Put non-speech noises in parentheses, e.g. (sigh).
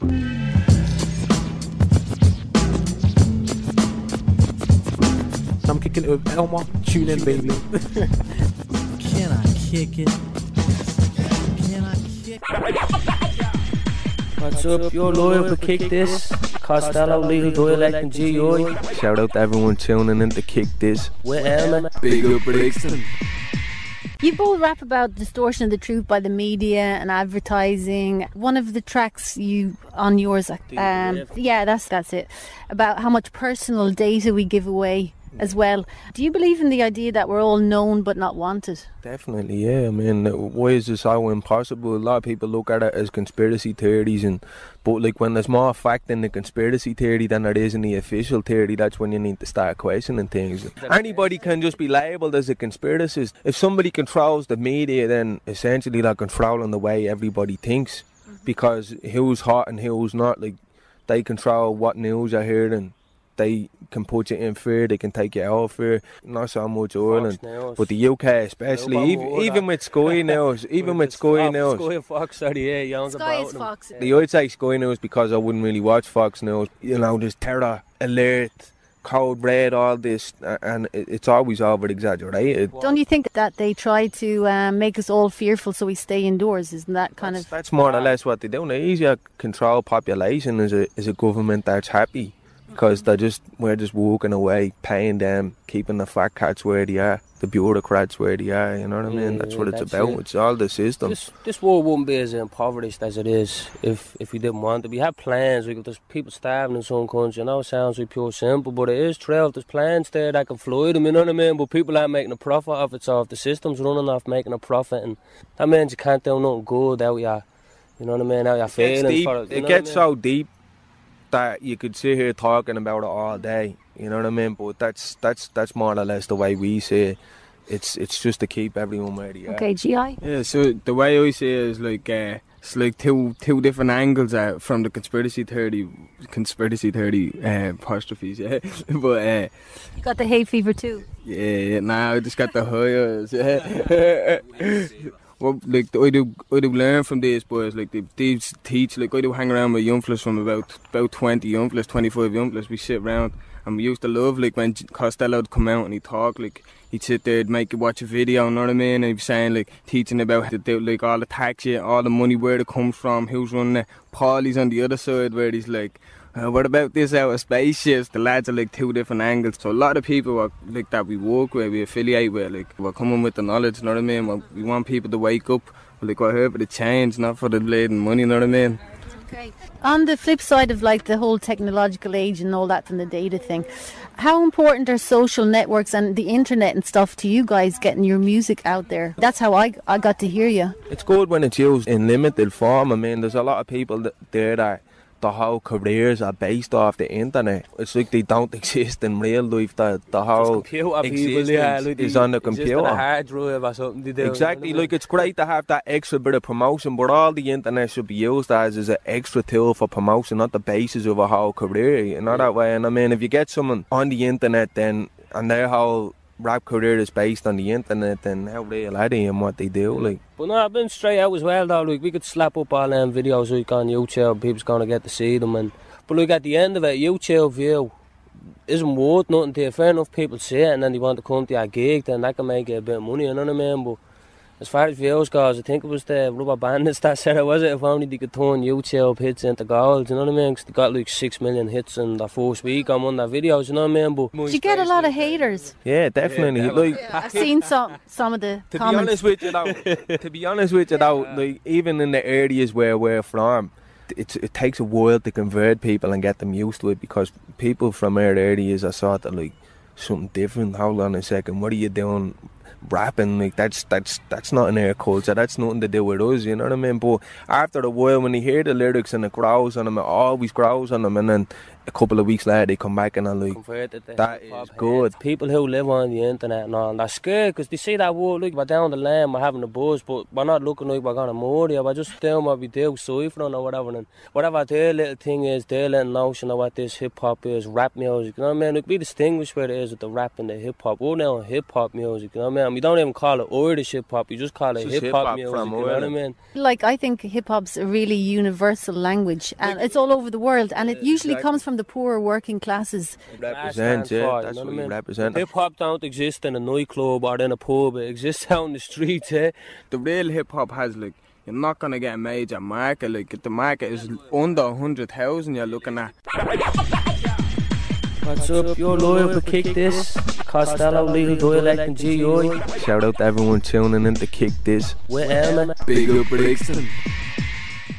So I'm kicking it with Elma. Tune in, baby. Can I kick it? Can I kick it? What's up? You're loyal to kick this. Costello, Lethal Dialect, and GI. Shout out to everyone tuning in to kick this. We're Elman. Big up Brixton. You both rap about distortion of the truth by the media and advertising. One of the tracks you on yours, um, yeah, that's that's it, about how much personal data we give away as well. Do you believe in the idea that we're all known but not wanted? Definitely, yeah. I mean, why is this so impossible? A lot of people look at it as conspiracy theories, and but like when there's more fact in the conspiracy theory than there is in the official theory, that's when you need to start questioning things. Anybody can just be labelled as a conspiracist. If somebody controls the media, then essentially they're controlling the way everybody thinks, mm-hmm. because who's hot and who's not. Like they control what news you're hearing. They can put you in fear. They can take you out of fear. Not so much Ireland, News. but the UK especially. Nobody Even, even with Sky News, (laughs) even with Sky News. Sky and Fox, sorry, yeah, yawns Sky about is them. Fox. The I'd say Sky News because I wouldn't really watch Fox News. You know, there's terror, alert, code red, all this, and it's always over exaggerated. Don't you think that they try to um, make us all fearful so we stay indoors? Isn't that kind That's, of that's more or less what they do. They easier control population is a is a government that's happy because they're just we're just walking away, paying them, keeping the fat cats where they are, the bureaucrats where they are. You know what I mean? Yeah, that's what it's that's about. it. It's all the system. This this world wouldn't be as impoverished as it is if if we didn't want to. We have plans. We got there's people starving in some countries. I know it sounds like pure simple, but it is true. There's plans there that can flood them. You know what I mean? But people aren't making a profit off it. So if the system's running off making a profit, and that means you can't do nothing good out your, you know what I mean? Out your It gets deep. for it, you it gets I mean? so deep that you could sit here talking about it all day. You know what I mean? But that's that's that's more or less the way we see it. It's it's just to keep everyone where they are. okay? GI. Yeah, so the way I see it is like uh, it's like two two different angles uh, from the conspiracy theory, conspiracy theory uh, apostrophes. (laughs) Yeah, but uh, You got the hay fever too. yeah, yeah, now I just got the (laughs) highs. Yeah. Well, like I do, I do learn from these boys. Like they, they teach. Like I do hang around with young from about about twenty young fellas, twenty five young fellas. We sit around and we used to love like when Costello would come out and he'd talk. Like he'd sit there, and make you watch a video. You know what I mean? And he'd be saying like teaching about the, like all the tax all the money where it comes from, who's running it. Paulie's on the other side where he's like. Uh, what about this out of spaceships? The lads are like two different angles. So a lot of people are, like that we work with, we affiliate with, like we're coming with the knowledge. You know what I mean? We- We want people to wake up. Like we're here for the change, not for the bleeding money. You know what I mean? Okay. On the flip side of like the whole technological age and all that and the data thing, how important are social networks and the internet and stuff to you guys getting your music out there? That's how I, I got to hear you. It's good when it's used in limited form. I mean, there's a lot of people that, there that the whole careers are based off the internet. It's like they don't (laughs) exist in real life. The the whole computer people, yeah, like is on the computer. a hard drive or something. Do, you know Exactly, like it's great to have that extra bit of promotion, but all the internet should be used as is an extra tool for promotion, not the basis of a whole career. You know that way. And I mean, if you get someone on the internet, then and their whole rap career is based on the internet, and how real are they and what they do? Like, But no, I've been straight out as well though. Like we could slap up all them videos like on YouTube, people's gonna get to see them and but like at the end of it, YouTube view isn't worth nothing to you. Fair enough people see it and then they want to come to your gig, then that can make you a bit of money, you know what I mean? But as far as views goes, I think it was the Rubberbandits that said it was it. If only they could turn YouTube hits into gold, you know what I mean? 'Cause they got like six million hits in the first week on one of their videos, you know what I mean? But Did you get a lot of haters? yeah, definitely. like, I've seen some some of the (laughs) to be comments. honest with you, though, (laughs) to be honest with you, though, like even in the areas where we're from, it's, it takes a while to convert people and get them used to it because people from our areas are sort of like something different. Hold on a second, what are you doing? Rapping like that's that's that's not in our culture. That's nothing to do with us. You know what I mean? But after a while, when you hear the lyrics and the grows on them, it always grows on them, and then a couple of weeks later they come back and I'm like, converted to That good. People who live on the internet and all, they're scared because they see that word, look, we're down the lane, we're having a buzz, but we're not looking like we're going to murder you. We're just doing what we do, ciphering or whatever. And whatever their little thing is, their little notion of what this hip hop is, rap music, you know what I mean? Look, we distinguish where it is with the rap and the hip hop. We're now hip hop music, you know what I mean? We don't even call it Irish hip hop, you just call it It's just hip hop hip-hop music, from you know what I Ireland. mean? Like I think hip hop's a really universal language, and it's all over the world, and it usually exactly. comes from the poorer working classes. represents, yeah, for, that's you know what I we mean? represent. Hip hop don't exist in a nightclub or in a pub, it exists (laughs) out in the streets, eh? The real hip hop has like you're not gonna get a major market. Like if the market is under a hundred thousand, you're looking at. What's up? You're loyal for Kick This, Costello, Lethal Dialect, and GI. Shout out to everyone tuning in to kick this. We're Elman. Big up Brixton.